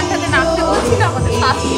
গানটাতে নাচতে বলছিল আমাদের শাস্তি